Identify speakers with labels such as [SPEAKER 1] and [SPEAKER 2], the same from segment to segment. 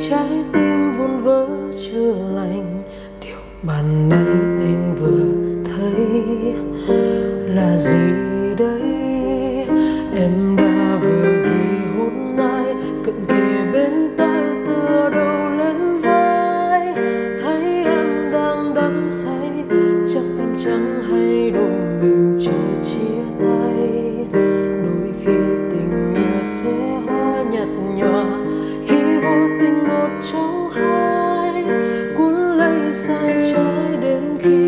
[SPEAKER 1] trái tim vun vỡ chưa lành. Điều bàn nay anh vừa thấy là gì đây? Em đã vừa ghi hôm nay cận kề bên tay tựa đầu lên vai. Thấy em đang đắm say, chắc em chẳng hay đôi mình chưa chia tay. Đôi khi tình yêu sẽ hoa nhạt nhòa. and keep.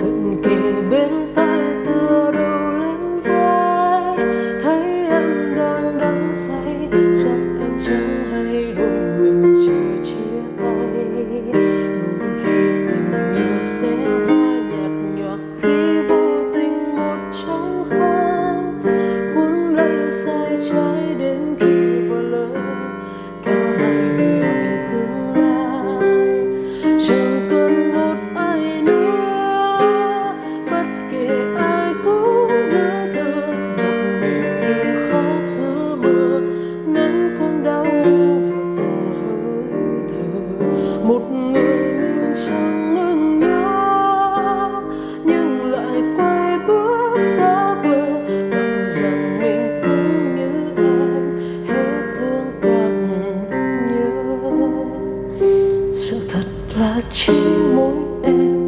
[SPEAKER 1] là chỉ mỗi